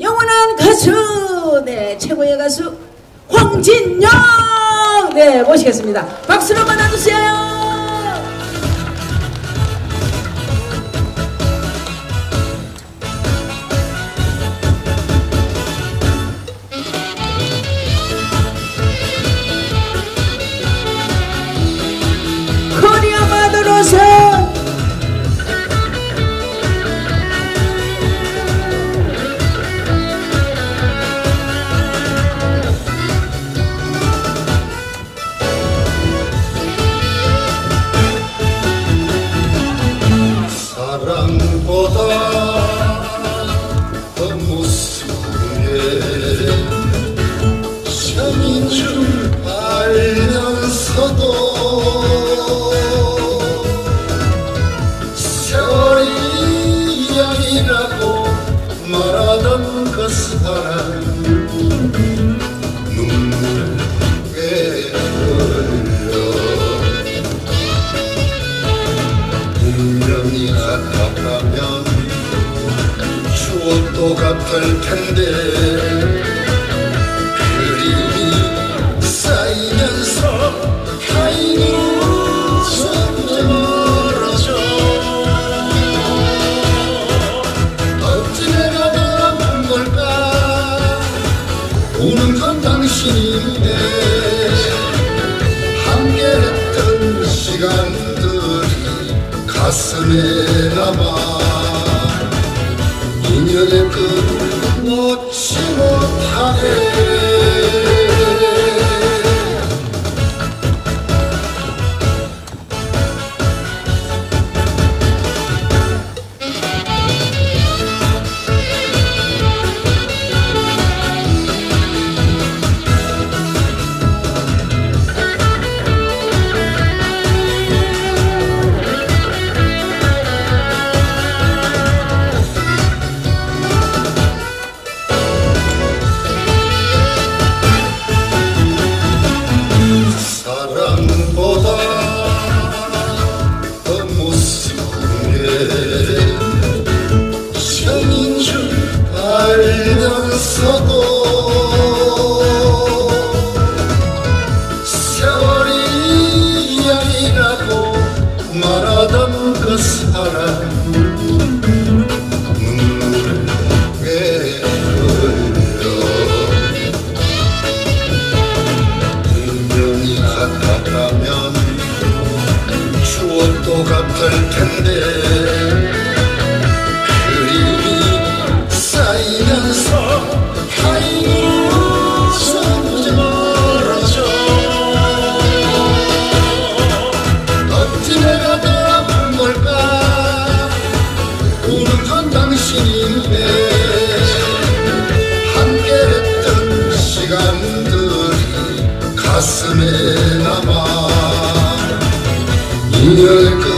영원한 가수. 네 최고의 가수 황진영. 네 모시겠습니다. 박수로 만나주세요 알면서도 세월이 이야기라고 말하던 그 사랑 눈물을 왜 흘려. 운명이 같아가면 추억도 같을 텐데 우는 건 당신인데 함께했던 시간들이 가슴에 남아 말하던 그 사람 눈물을 왜 흘려. 운명이 같았다면 추억도 같을 텐데 the